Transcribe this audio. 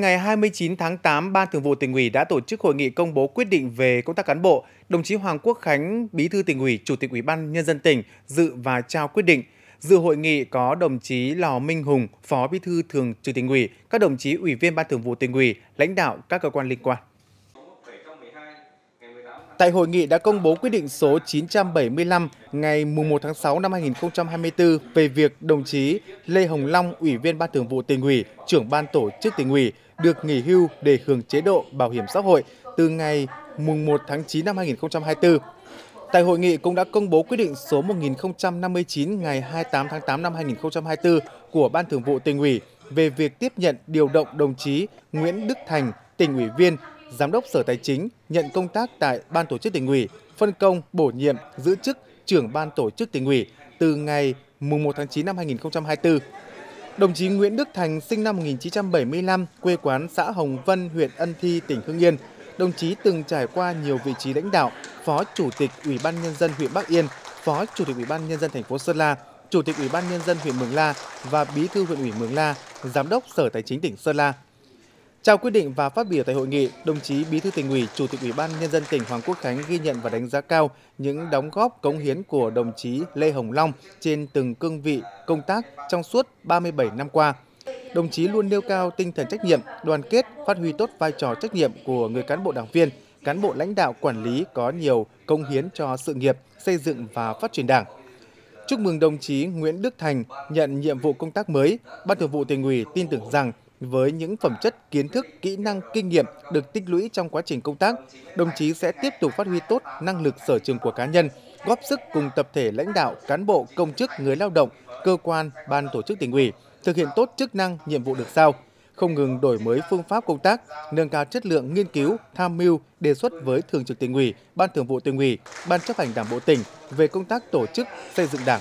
Ngày 29 tháng 8, Ban Thường vụ tỉnh ủy đã tổ chức hội nghị công bố quyết định về công tác cán bộ. Đồng chí Hoàng Quốc Khánh, Bí thư tỉnh ủy, Chủ tịch Ủy ban nhân dân tỉnh dự và trao quyết định. Dự hội nghị có đồng chí Lò Minh Hùng, Phó Bí thư Thường trực tỉnh ủy, các đồng chí Ủy viên Ban Thường vụ tỉnh ủy, lãnh đạo các cơ quan liên quan. Tại hội nghị đã công bố quyết định số 975 ngày 1 tháng 6 năm 2024 về việc đồng chí Lê Hồng Long, Ủy viên Ban Thường vụ tỉnh ủy, trưởng ban tổ chức tỉnh ủy được nghỉ hưu để hưởng chế độ bảo hiểm xã hội từ ngày 1 tháng 9 năm 2024. Tại hội nghị cũng đã công bố quyết định số 1059 ngày 28 tháng 8 năm 2024 của Ban Thường vụ tỉnh ủy về việc tiếp nhận điều động đồng chí Nguyễn Đức Thành, tỉnh ủy viên, Giám đốc Sở Tài chính nhận công tác tại Ban Tổ chức tỉnh ủy, phân công bổ nhiệm giữ chức trưởng Ban Tổ chức tỉnh ủy từ ngày 1 tháng 9 năm 2024. Đồng chí Nguyễn Đức Thành sinh năm 1975, quê quán xã Hồng Vân, huyện Ân Thi, tỉnh Hưng Yên. Đồng chí từng trải qua nhiều vị trí lãnh đạo, Phó Chủ tịch Ủy ban nhân dân huyện Bắc Yên, Phó Chủ tịch Ủy ban nhân dân thành phố Sơn La, Chủ tịch Ủy ban nhân dân huyện Mường La và Bí thư huyện ủy Mường La, Giám đốc Sở Tài chính tỉnh Sơn La. Trao quyết định và phát biểu tại hội nghị, đồng chí Bí thư tỉnh ủy, Chủ tịch Ủy ban nhân dân tỉnh Hoàng Quốc Khánh ghi nhận và đánh giá cao những đóng góp cống hiến của đồng chí Lê Hồng Long trên từng cương vị công tác trong suốt 37 năm qua. Đồng chí luôn nêu cao tinh thần trách nhiệm, đoàn kết, phát huy tốt vai trò trách nhiệm của người cán bộ đảng viên, cán bộ lãnh đạo quản lý có nhiều công hiến cho sự nghiệp, xây dựng và phát triển Đảng. Chúc mừng đồng chí Nguyễn Đức Thành nhận nhiệm vụ công tác mới. Ban Thường vụ tỉnh ủy tin tưởng rằng với những phẩm chất, kiến thức, kỹ năng, kinh nghiệm được tích lũy trong quá trình công tác, đồng chí sẽ tiếp tục phát huy tốt năng lực sở trường của cá nhân, góp sức cùng tập thể lãnh đạo, cán bộ, công chức, người lao động, cơ quan, ban tổ chức tỉnh ủy thực hiện tốt chức năng, nhiệm vụ được giao, không ngừng đổi mới phương pháp công tác, nâng cao chất lượng nghiên cứu, tham mưu, đề xuất với Thường trực tỉnh ủy, Ban Thường vụ tỉnh ủy, Ban chấp hành Đảng bộ tỉnh về công tác tổ chức xây dựng Đảng,